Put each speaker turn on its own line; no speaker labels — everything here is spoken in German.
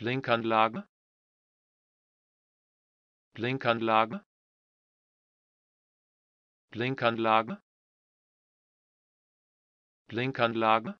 Blinkanlage? Blinkanlage? Blinkanlage? Blinkanlage?